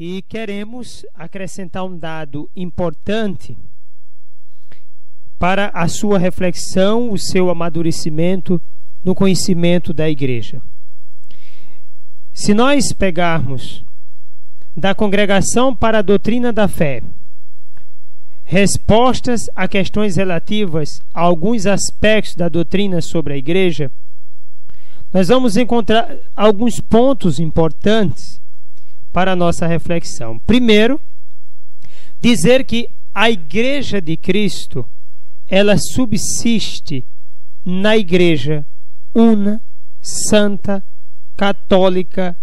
E queremos acrescentar um dado importante para a sua reflexão, o seu amadurecimento no conhecimento da igreja. Se nós pegarmos da Congregação para a Doutrina da Fé respostas a questões relativas a alguns aspectos da doutrina sobre a igreja, nós vamos encontrar alguns pontos importantes para a nossa reflexão. Primeiro, dizer que a igreja de Cristo, ela subsiste na igreja una, santa, católica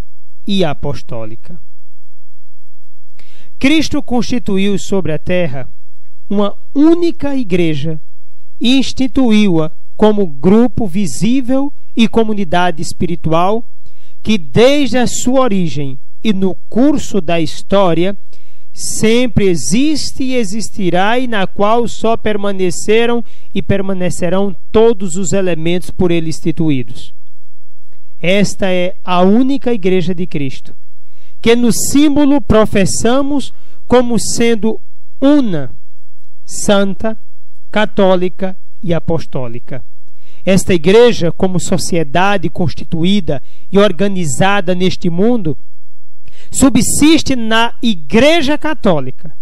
e apostólica. Cristo constituiu sobre a terra uma única igreja e instituiu-a como grupo visível e comunidade espiritual que, desde a sua origem e no curso da história, sempre existe e existirá, e na qual só permaneceram e permanecerão todos os elementos por ele instituídos. Esta é a única Igreja de Cristo, que no símbolo professamos como sendo una, santa, católica e apostólica. Esta igreja, como sociedade constituída e organizada neste mundo, subsiste na Igreja Católica,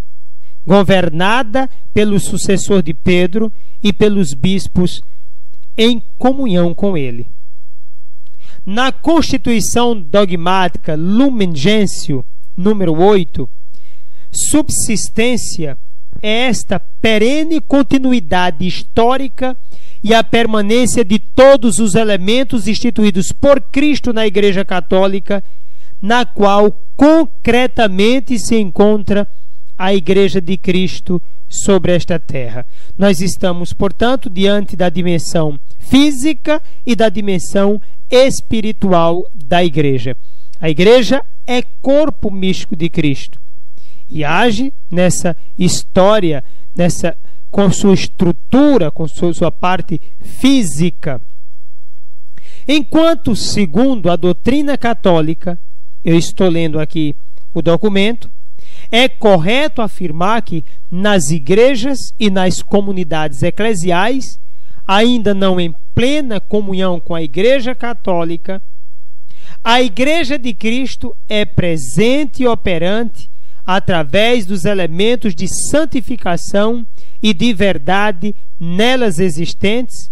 governada pelo sucessor de Pedro e pelos bispos em comunhão com ele. Na Constituição Dogmática Lumen Gentium, número 8, subsistência é esta perene continuidade histórica e a permanência de todos os elementos instituídos por Cristo na Igreja Católica, na qual concretamente se encontra a Igreja de Cristo sobre esta terra. Nós estamos, portanto, diante da dimensão física e da dimensão espiritual da igreja. A igreja é corpo místico de Cristo e age nessa história, nessa com sua estrutura, com sua, sua parte física. Enquanto, segundo a doutrina católica, eu estou lendo aqui o documento, é correto afirmar que nas igrejas e nas comunidades eclesiais, ainda não em plena comunhão com a Igreja Católica, a Igreja de Cristo é presente e operante através dos elementos de santificação e de verdade nelas existentes.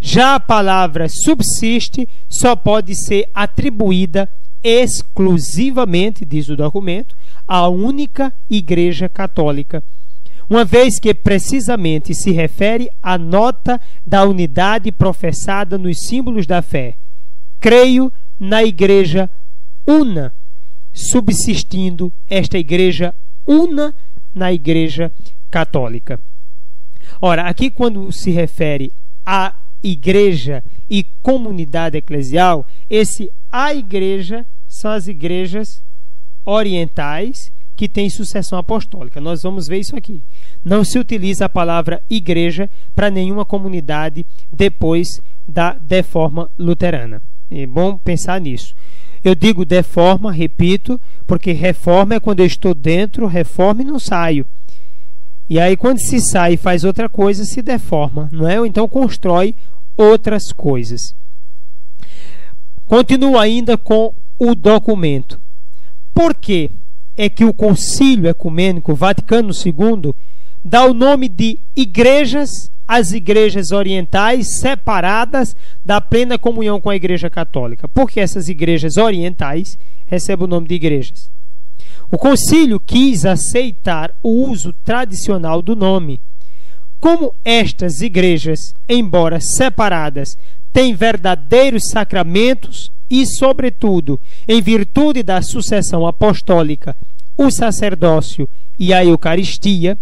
Já a palavra subsiste só pode ser atribuída exclusivamente, diz o documento, à única Igreja Católica, uma vez que precisamente se refere à nota da unidade professada nos símbolos da fé. Creio na Igreja una, subsistindo esta Igreja una na Igreja Católica. Ora, aqui quando se refere à igreja e comunidade eclesial, esse a igreja são as igrejas orientais que têm sucessão apostólica. Nós vamos ver isso aqui. Não se utiliza a palavra igreja para nenhuma comunidade depois da deforma luterana. É bom pensar nisso. Eu digo deforma, repito, porque reforma é quando eu estou dentro, reforma e não saio. E aí, quando se sai e faz outra coisa, se deforma, não é? Ou então constrói outras coisas. Continua ainda com o documento. Por que é que o Concílio Ecumênico Vaticano II dá o nome de igrejas às igrejas orientais separadas da plena comunhão com a Igreja Católica? Porque essas igrejas orientais recebem o nome de igrejas. O concílio quis aceitar o uso tradicional do nome. Como estas igrejas, embora separadas, têm verdadeiros sacramentos e, sobretudo, em virtude da sucessão apostólica, o sacerdócio e a Eucaristia,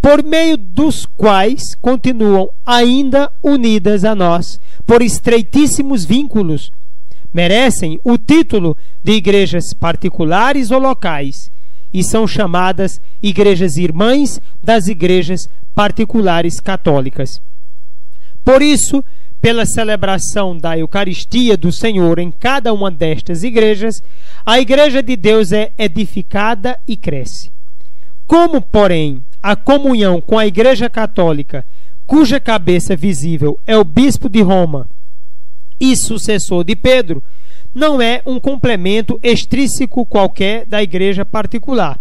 por meio dos quais continuam ainda unidas a nós por estreitíssimos vínculos merecem o título de igrejas particulares ou locais e são chamadas igrejas irmãs das igrejas particulares católicas. Por isso, pela celebração da Eucaristia do Senhor em cada uma destas igrejas, a Igreja de Deus é edificada e cresce. Como, porém, a comunhão com a Igreja Católica, cuja cabeça visível é o Bispo de Roma e sucessor de Pedro, não é um complemento extrínseco qualquer da igreja particular,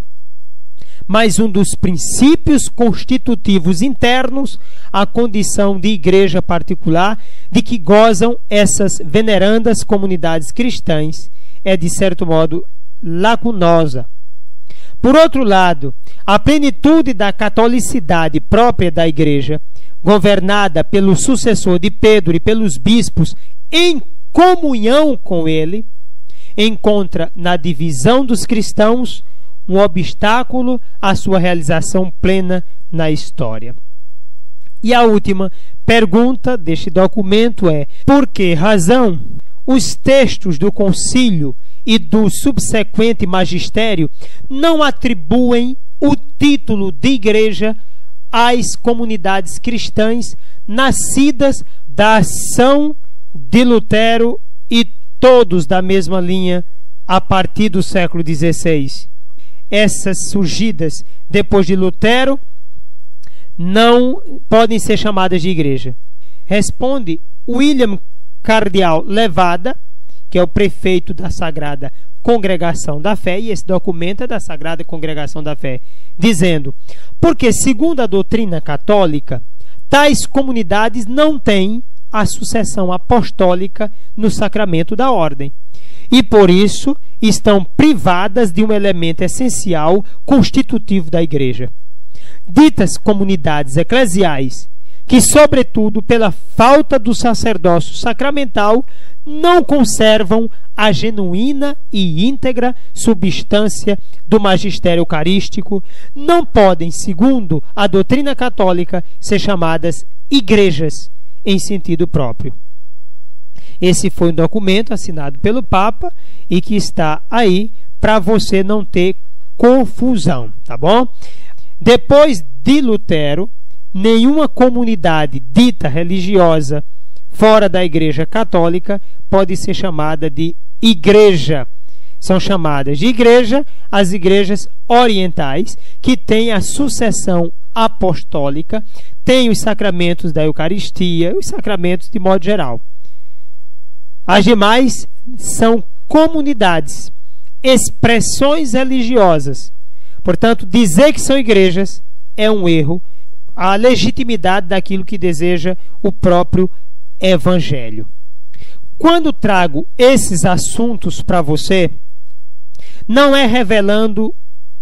mas um dos princípios constitutivos internos à condição de igreja particular de que gozam essas venerandas comunidades cristãs é, de certo modo, lacunosa. Por outro lado, a plenitude da catolicidade própria da igreja, governada pelo sucessor de Pedro e pelos bispos em comunhão com ele, encontra na divisão dos cristãos um obstáculo à sua realização plena na história. E a última pergunta deste documento é: por que razão os textos do concílio e do subsequente magistério não atribuem o título de igreja às comunidades cristãs nascidas da ação de Lutero e todos da mesma linha a partir do século XVI. Essas surgidas depois de Lutero não podem ser chamadas de igreja. Responde William Cardeal Levada, que é o prefeito da Sagrada Congregação da Fé, e esse documento é da Sagrada Congregação da Fé, dizendo: porque, segundo a doutrina católica, tais comunidades não têm a sucessão apostólica no sacramento da ordem. E por isso estão privadas de um elemento essencial constitutivo da igreja. Ditas comunidades eclesiais, que, sobretudo pela falta do sacerdócio sacramental, não conservam a genuína e íntegra substância do magistério eucarístico, não podem, segundo a doutrina católica, ser chamadas igrejas, em sentido próprio. Esse foi um documento assinado pelo Papa e que está aí para você não ter confusão, tá bom? Depois de Lutero, nenhuma comunidade dita religiosa fora da Igreja Católica pode ser chamada de igreja. São chamadas de igreja as igrejas orientais, que têm a sucessão apostólica, tem os sacramentos da Eucaristia, os sacramentos de modo geral. As demais são comunidades, expressões religiosas. Portanto, dizer que são igrejas é um erro. A legitimidade daquilo que deseja o próprio Evangelho. Quando trago esses assuntos para você, não é revelando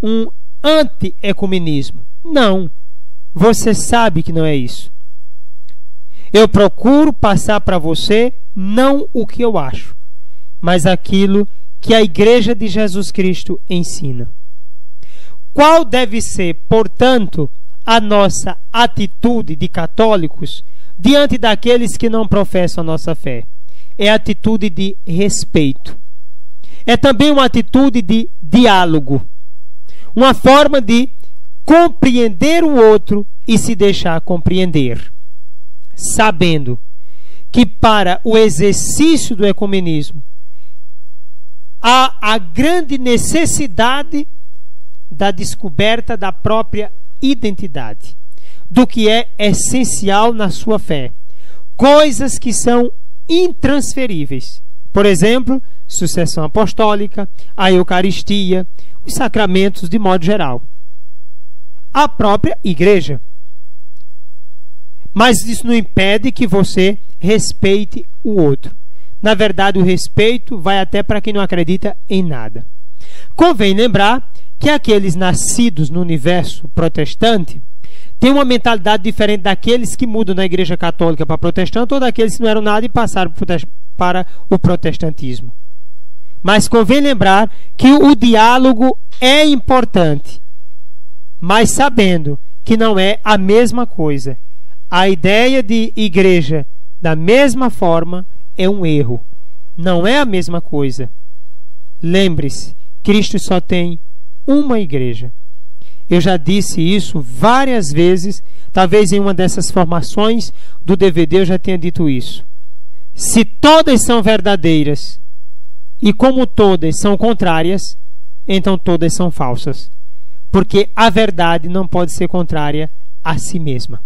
um anti-ecumenismo. Não. Você sabe que não é isso. Eu procuro passar para você não o que eu acho, mas aquilo que a Igreja de Jesus Cristo ensina. Qual deve ser, portanto, a nossa atitude de católicos diante daqueles que não professam a nossa fé? É a atitude de respeito. É também uma atitude de diálogo. Uma forma de compreender o outro e se deixar compreender, sabendo que para o exercício do ecumenismo há a grande necessidade da descoberta da própria identidade, do que é essencial na sua fé, coisas que são intransferíveis. Por exemplo, sucessão apostólica, a Eucaristia, os sacramentos de modo geral a própria igreja. Mas isso não impede que você respeite o outro. Na verdade, o respeito vai até para quem não acredita em nada. Convém lembrar que aqueles nascidos no universo protestante têm uma mentalidade diferente daqueles que mudam da igreja católica para protestante ou daqueles que não eram nada e passaram para o protestantismo. Mas convém lembrar que o diálogo é importante mas sabendo que não é a mesma coisa. A ideia de igreja da mesma forma é um erro. Não é a mesma coisa. Lembre-se, Cristo só tem uma igreja. Eu já disse isso várias vezes, talvez em uma dessas formações do DVD eu já tenha dito isso. se todas são verdadeiras e como todas são contrárias, então todas são falsas. Porque a verdade não pode ser contrária a si mesma.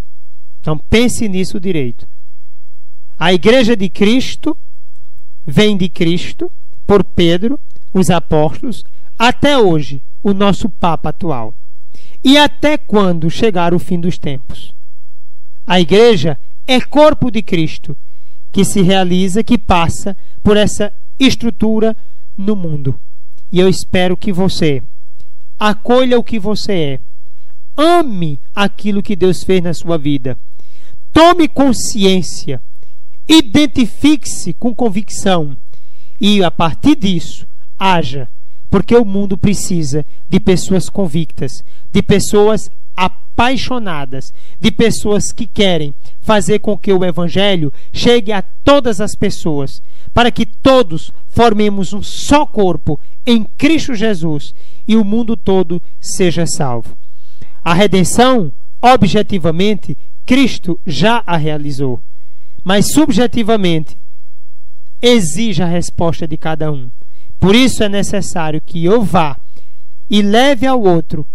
Então pense nisso direito. A igreja de Cristo vem de Cristo por Pedro, os apóstolos, até hoje, o nosso Papa atual. E até quando chegar o fim dos tempos. A igreja é corpo de Cristo que se realiza, que passa por essa estrutura no mundo. E eu espero que você acolha o que você é. Ame aquilo que Deus fez na sua vida. Tome consciência. Identifique-se com convicção. E a partir disso, haja. Porque o mundo precisa de pessoas convictas, de pessoas apaixonadas, de pessoas que querem fazer com que o Evangelho chegue a todas as pessoas, para que todos formemos um só corpo em Cristo Jesus e o mundo todo seja salvo. A redenção, objetivamente, Cristo já a realizou, mas subjetivamente exige a resposta de cada um. Por isso é necessário que eu vá e leve ao outro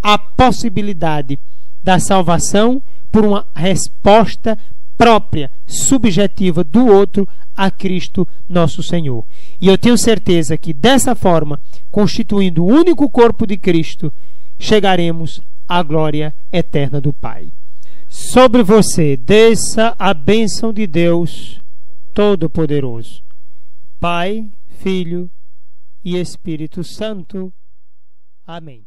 a possibilidade da salvação por uma resposta própria, subjetiva do outro a Cristo nosso Senhor. E eu tenho certeza que dessa forma, constituindo o único corpo de Cristo, chegaremos à glória eterna do Pai. Sobre você desça a bênção de Deus Todo-Poderoso, Pai, Filho e Espírito Santo. Amém.